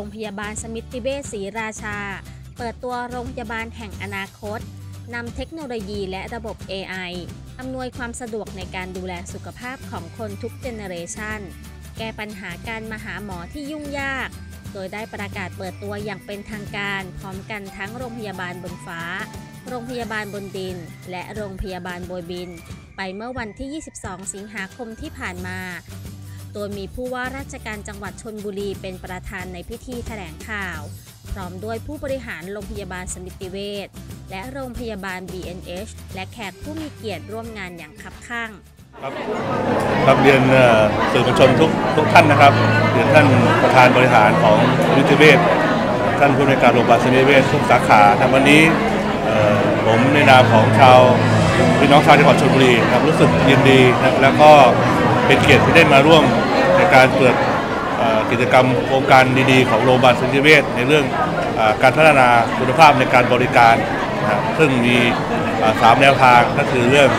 รงพยาบาลสมิติเวชศรีราชา เปิดตัวโรงพยาบาลแห่งอนาคตนำเทคโนโลยีและระบบ AI อำนวยความสะดวกในการดูแลสุขภาพของคนทุกเจเนเรชันแก้ปัญหาการมาหาหมอที่ยุ่งยาก โดยได้ประกาศเปิดตัวอย่างเป็นทางการ พร้อมกันทั้งโรงพยาบาลบนฟ้า โรงพยาบาลบนดิน และโรงพยาบาลโบยบิน ไปเมื่อวันที่ 22 สิงหาคมที่ผ่านมา โดยมีผู้ว่าราชการจังหวัดชนบุรีเป็นประธานในพิธีแถลงข่าว พร้อมด้วยผู้บริหารโรงพยาบาลสมิติเวชและโรงพยาบาล BNH และแขกผู้มีเกียรติร่วมงานอย่างคับข้างครับครับเรียนสื่อมวลชนทุกทุกท่านนะครับเรียนท่านประธานบริหารของนิติเวชท่านผู้ในการโรงพยาบาลสมิติเวชทุกสาขาทางวันนี้ผมในนามของชาวพี่น้องชาวจังหวัดชลบุรีครับรู้สึกยินดีนะแล้วก็เป็นเกียรติที่ได้มาร่วม การเปิดกิจกรรมโครงการดีๆ ของโรงพยาบาลสมิติเวชในเรื่องอการพัฒนาคุณภาพในการบริการนะซึ่งมีสามแนวทางก็คือเรื่อง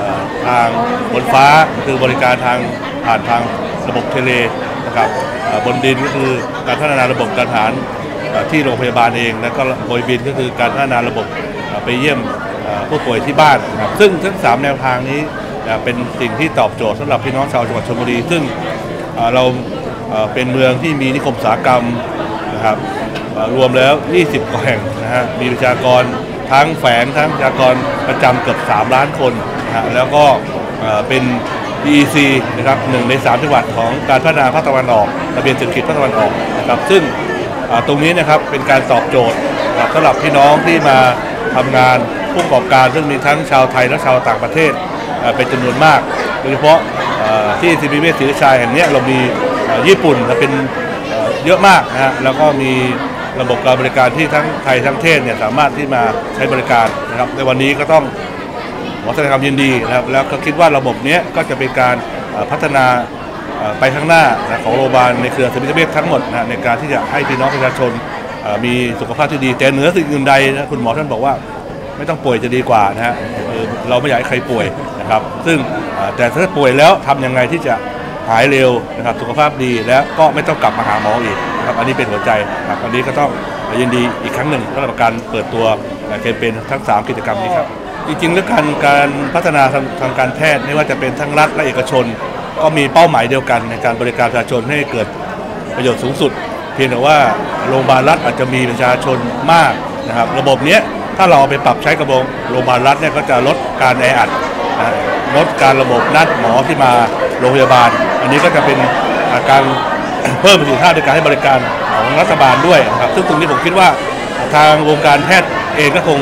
อทางบนฟ้าคือบริการทางผ่านทางระบบเทเลนะครับบนดินก็คือการพัฒนาระบบการทหารที่โรงพยาบาลเอง แล้วก็บยบินก็คือการพัฒนาระบบไปเยี่ยมผู้ป่วยที่บ้านนะครับซึ่งทั้งสามแนวทางนี้เอ่อเป็นสิ่งที่ตอบโจทย์สำหรับพี่น้องชาวจังหวัดชลบุรี ซึ่ง เราเป็นเมืองที่มีนิคมอุตสาหกรรมนะครับรวมแล้ว 20กว่าแห่งนะฮะมีประชากรทั้งแฝงทั้งประชากรประจำเกือบ 3 ล้านคนนะฮะแล้วก็เป็น EEC นะครับหนึ่งในสามจังหวัดของการพัฒนาภาคตะวันออกระเบียนเศรษฐกิจภาคตะวันออกนะครับซึ่งตรงนี้นะครับเป็นการตอบโจทย์สำหรับพี่น้องที่มาทำงานผู้ประกอบการซึ่งมีทั้งชาวไทยและชาวต่างประเทศเอ่อเป็นจำนวนมาก โดยเฉพาะ ที่ซีบีเมศรีราชาแห่งนี้เรามีญี่ปุ่นเป็นเยอะมากนะฮะแล้วก็มีระบบการบริการที่ทั้งไทยทั้งเทศเนี่ยสามารถที่มาใช้บริการนะครับ ในวันนี้ก็ต้องขอแสดงความยินดีนะครับแล้วก็คิดว่าระบบเนี้ยก็จะเป็นการพัฒนาไปข้างหน้าของโรงพยาบาลในเครือสมิติเวชทั้งหมดนะในการที่จะให้พี่น้องประชาชนมีสุขภาพที่ดีแต่เหนือสิ่งอื่นใดนะคุณหมอท่านบอกว่า ไม่ต้องป่วยจะดีกว่านะฮะเราไม่อยากให้ใครป่วย นะครับซึ่งแต่ถ้าป่วยแล้วทำยังไงที่จะหายเร็วนะครับสุขภาพดีแล้วก็ไม่ต้องกลับมาหาหมออีกนะครับอันนี้เป็นหัวใจครับอันนี้ก็ต้องยินดีอีกครั้งหนึ่งสำหรับการเปิดตัวแคมเปญทั้งสามกิจกรรมนี้ครับจริงๆเรื่องการการพัฒนาทางทางการแพทย์ไม่ว่าจะเป็นทั้งรัฐและเอกชน ก็มีเป้าหมายเดียวกันในการบริการประชาชนให้เกิดประโยชน์สูงสุด เพียงแต่ว่าโรงพยาบาลรัฐอาจจะมีประชาชนมากนะครับระบบเนี้ยถ้าเราเอาไปปรับใช้กับโรงพยาบาลรัฐเนี่ยก็จะลดการแออัด ลดการระบบนัดหมอที่มาโรงพยาบาล อันนี้ก็จะเป็นาการเพิ่มประสิทธิภาพในการให้บริการของรัฐบาลด้วยนะครับซึ่งตรงนี้ผมคิดว่าทางวงการแพทย์เองก็คง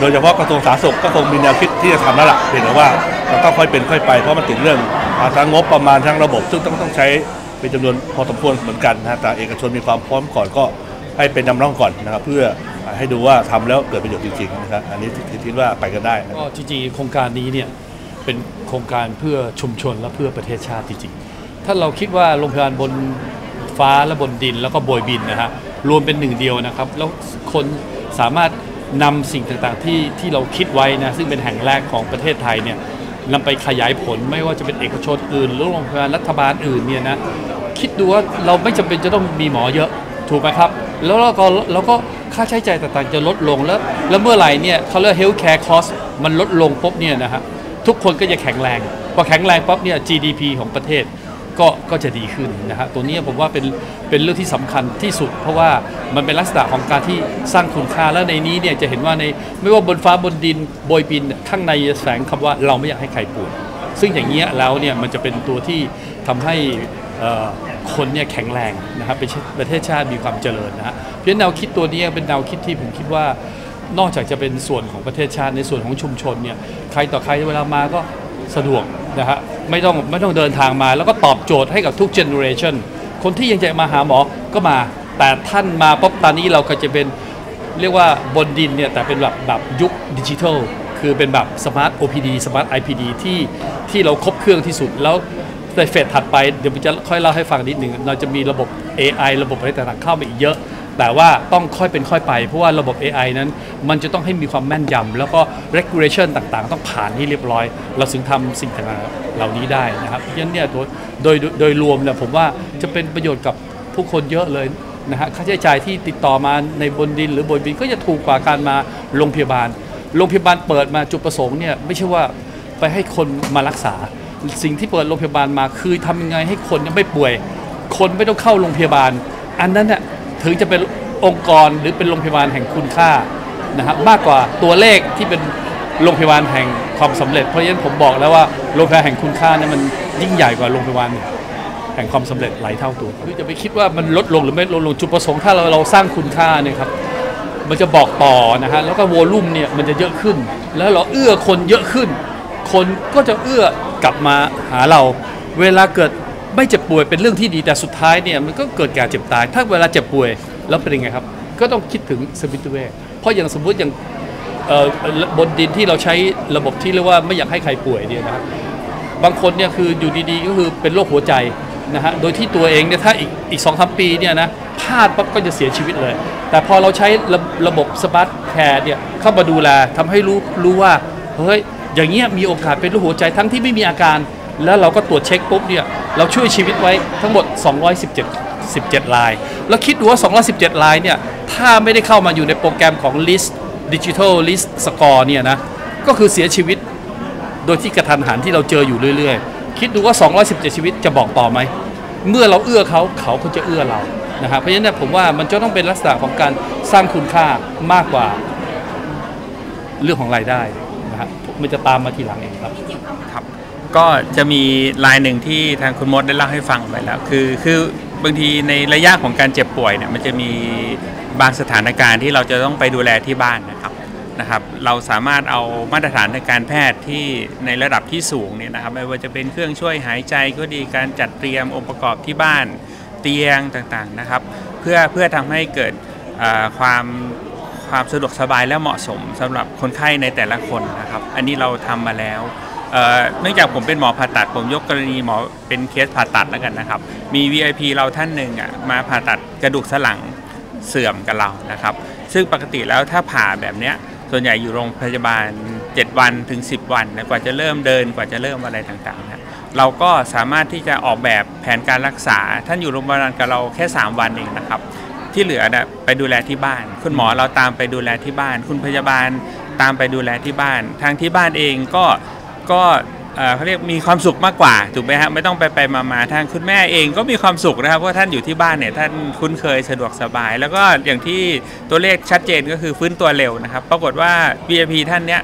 โดยเฉพาะกระทรวงสาธารณสุขก็คงมีแนวคิดที่จะทำแล้วล่ะเพียงแต่ว่าเราต้องค่อยเป็นค่อยไปเพราะมันติดเรื่องอ่าทั้งงบประมาณทั้งระบบ ซึ่งต้องต้องใช้เป็นจำนวนพอสมควรเหมือนกันนะแต่เอกชนมีความพร้อมก่อนก็ให้เป็นนำร่องก่อนนะครับ เพื่อ ให้ดูว่าทำแล้วเกิดประโยชน์จริงๆนะครับอันนี้คิดว่าไปกันได้ก็จริงๆโครงการนี้เนี่ยเป็นโครงการเพื่อชุมชนและเพื่อประเทศชาติจริงๆ ถ้าเราคิดว่าโรงพยาบาลบนฟ้าและบนดินแล้วก็บยบินนะฮะรวมเป็นหนึ่งเดียวนะครับ แล้วคนสามารถนำสิ่งต่างๆที่ที่เราคิดไว้นะซึ่งเป็นแห่งแรกของประเทศไทยเนี่ยนำไปขยายผลไม่ว่าจะเป็นเอกชนอื่น หรือโรงพยาบาลรัฐบาลอื่นเนี่ยนะคิดดูว่าเราไม่จำเป็นจะต้องมีหมอเยอะถูกไหมครับ แล้วเราก็เราก็ ค่าใช้จ่ายต่างๆ จะลดลงแล้ว แล้วเมื่อไหร่เนี่ยเขาเรียก healthcare cost มันลดลงปุ๊บเนี่ยนะฮะทุกคนก็จะแข็งแรง พอแข็งแรงปุ๊บเนี่ย GDP ของประเทศก็ก็จะดีขึ้นนะฮะตัวนี้ผมว่าเป็นเป็นเรื่องที่สำคัญที่สุด เพราะว่ามันเป็นลักษณะของการที่สร้างคุณค่าแล้วในนี้เนี่ยจะเห็นว่าในไม่ว่าบนฟ้าบนดินโบยบินข้างในแฝงคำว่าเราไม่อยากให้ใครป่วยซึ่งอย่างเงี้ยแล้วเนี่ยมันจะเป็นตัวที่ทำให้ คนเนี่ยแข็งแรงนะครับเป็นประเทศชาติมีความเจริญนะฮะเพราะแนวคิดตัวนี้เป็นแนวคิดที่ผมคิดว่านอกจากจะเป็นส่วนของประเทศชาติในส่วนของชุมชนเนี่ยใครต่อใครเวลามาก็สะดวกนะฮะไม่ต้องไม่ต้องเดินทางมา แล้วก็ตอบโจทย์ให้กับทุกเจเนอเรชันคนที่ยังจะมาหาหมอก็มา แต่ท่านมาปุ๊บตอนนี้เราก็จะเป็นเรียกว่าบนดินเนี่ยแต่เป็นแบบแบบยุคดิจิทัลคือเป็นแบบสมาร์ท OPD smart IPD ที่ที่เราครบเครื่องที่สุดแล้ว ใน phase ถัดไปเดี๋ยวผมจะค่อยเล่าให้ฟังนิดหนึ่งเราจะมีระบบ AI ระบบอะไรต่างๆเข้ามาอีกเยอะ แต่ว่าต้องค่อยเป็นค่อยไป เพราะว่าระบบ AI นั้นมันจะต้องให้มีความแม่นยำแล้วก็ regulation ต่างๆ ต้องผ่านให้เรียบร้อย เราถึงทำสิ่งต่างๆเหล่านี้ได้นะครับเพราะฉะนั้นเนี่ยโดยโดยโดยรวมเนี่ยผมว่าจะเป็นประโยชน์กับผู้คนเยอะเลยนะฮะค่าใช้จ่ายที่ติดต่อมาในบนดินหรือบนบินก็จะถูกกว่าการมาโรงพยาบาลโรงพยาบาลเปิดมาจุดประสงค์เนี่ยไม่ใช่ว่าไปให้คนมารักษา สิ่งที่เปิดโรงพยาบาลมา คือทำยังไงให้คนไม่ป่วย คนไม่ต้องเข้าโรงพยาบาล อันนั้นน่ะถึงจะเป็นองค์กรหรือเป็นโรงพยาบาลแห่งคุณค่านะครับมากกว่าตัวเลขที่เป็นโรงพยาบาลแห่งความสำเร็จ เพราะฉะนั้นผมบอกแล้วว่าโรงพยาบาลแห่งคุณค่านี่มันยิ่งใหญ่กว่าโรงพยาบาลแห่งความสำเร็จหลายเท่าตัวคือจะไปคิดว่ามันลดลงหรือไม่ลดลงจุดประสงค์ถ้าเราเราสร้างคุณค่าเนี่ยครับมันจะบอกต่อนะฮะแล้วก็วอลลุ่มเนี่ยมันจะเยอะขึ้น แล้วเราเอื้อคนเยอะขึ้น คนก็จะเอื้อ กลับมาหาเรา เวลาเกิดไม่เจ็บป่วยเป็นเรื่องที่ดีแต่สุดท้ายเนี่ยมันก็เกิดแก่เจ็บตาย ถ้าเวลาเจ็บป่วยแล้วเป็นยังไงครับ ก็ต้องคิดถึงสมิติเวชเพราะอย่างสมมุติอย่างบนดินที่เราใช้ระบบที่เรียกว่าไม่อยากให้ใครป่วยเนี่ยนะครับบางคนเนี่ยคืออยู่ดีๆก็คือเป็นโรคหัวใจนะฮะโดยที่ตัวเองเนี่ยถ้าอีกอีกสองสามปีเนี่ยนะพลาดปั๊บก็จะเสียชีวิตเลย แต่พอเราใช้ระระบบ smart care เนี่ยเข้ามาดูแลทำให้รู้รู้ว่าเฮ้ย อย่างเงี้ยมีโอกาสเป็นโรคหัวใจทั้งที่ไม่มีอาการ แล้วเราก็ตรวจเช็คปุ๊บเนี่ยเราช่วยชีวิตไว้ทั้งหมด 217 17ลาย แล้วคิดดูว่า 217ลายเนี่ยถ้าไม่ได้เข้ามาอยู่ในโปรแกรมของ list digital list score เนี่ยนะก็คือเสียชีวิตโดยที่กระทันหันที่เราเจออยู่เรื่อยๆ คิดดูว่า 217 ชีวิตจะบอกต่อไหม เมื่อเราเอื้อเขาเขาก็จะเอื้อเรานะครับเพราะฉะนั้นผมว่ามันจะต้องเป็นลักษณะของการสร้างคุณค่ามากกว่าเรื่องของรายได้ มันจะตามมาทีหลังเองครับ ครับ ก็จะมีลายหนึ่งที่ทางคุณมดได้เล่าให้ฟังไปแล้ว คือคือบางทีในระยะของการเจ็บป่วยเนี่ยมันจะมีบางสถานการณ์ที่เราจะต้องไปดูแลที่บ้านนะครับนะครับเราสามารถเอามาตรฐานทางการแพทย์ที่ในระดับที่สูงเนี่ยนะครับไม่ว่าจะเป็นเครื่องช่วยหายใจก็ดีการจัดเตรียมองค์ประกอบที่บ้านเตียงต่างๆนะครับ เพื่อเพื่อทำให้เกิดความ ความสะดวกสบายและเหมาะสมสำหรับคนไข้ในแต่ละคนนะครับอันนี้เราทำมาแล้วเอ่อเนื่องจากผมเป็นหมอผ่าตัดผมยกกรณีหมอเป็นเคสผ่าตัดแล้วกันนะครับ มี VIP เราท่านหนึ่งอะมาผ่าตัดกระดูกสันหลังเสื่อมกับเรานะครับ ซึ่งปกติแล้วถ้าผ่าแบบเนี้ยส่วนใหญ่อยู่โรงพยาบาล 7 วันถึง 10 วันนะกว่าจะเริ่มเดินกว่าจะเริ่มอะไรต่างๆนะเราก็สามารถที่จะออกแบบแผนการรักษา ท่านอยู่โรงพยาบาลกับเราแค่ 3 วันเองนะครับ ที่เหลือนะไปดูแลที่บ้าน คุณหมอเราตามไปดูแลที่บ้าน คุณพยาบาลตามไปดูแลที่บ้าน ทางที่บ้านเองก็ก็เอ่อเขาเรียกมีความสุขมากกว่าถูกไหมฮะไม่ต้องไปไปมามาทางคุณแม่เองก็มีความสุขนะครับเพราะท่านอยู่ที่บ้านเนี่ยท่านคุ้นเคยสะดวกสบาย แล้วก็อย่างที่ตัวเลขชัดเจนก็คือฟื้นตัวเร็วนะครับ ปรากฏว่า VIP ท่านเนี้ย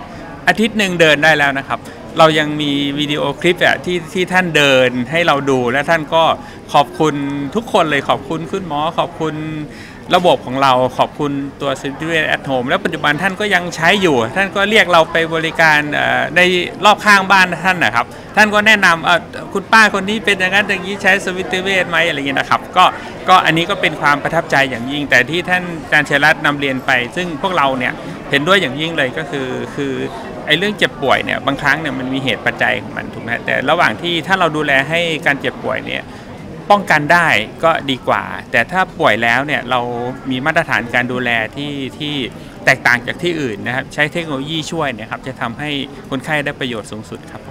อาทิตย์หนึ่งเดินได้แล้วนะครับ เรายังมีวิดีโอคลิปอะที่ที่ท่านเดินให้เราดูและท่านก็ขอบคุณทุกคนเลยขอบคุณคุณหมอ ขอบคุณระบบของเราขอบคุณตัว c i t y a at Home แล้วปัจจุบันท่านก็ยังใช้อยู่ ท่านก็เรียกเราไปบริการในรอบข้างบ้านท่านนะครับ ท่านก็แนะนำคุณป้าคนนี้เป็นอย่างนั้นอย่างนี้ใช้สวิตเวทไหมอะไรเงี้ยนะครับก็ก็อันนี้ก็เป็นความประทับใจอย่างยิ่ง แต่ที่ท่านอาจารย์เชยรัตน์นำเรียนไป ซึ่งพวกเราเนี่ยเห็นด้วยอย่างยิ่งเลยก็คือคือ ไอ้เรื่องเจ็บป่วยเนี่ยบางครั้งเนี่ยมันมีเหตุปัจจัยของมันถูกไหมแต่ระหว่างที่ถ้าเราดูแลให้การเจ็บป่วยเนี่ยป้องกันได้ก็ดีกว่า แต่ถ้าป่วยแล้วเนี่ยเรามีมาตรฐานการดูแลที่ที่แตกต่างจากที่อื่นนะครับ ใช้เทคโนโลยีช่วยเนี่ยครับจะทำให้คนไข้ได้ประโยชน์สูงสุดครับ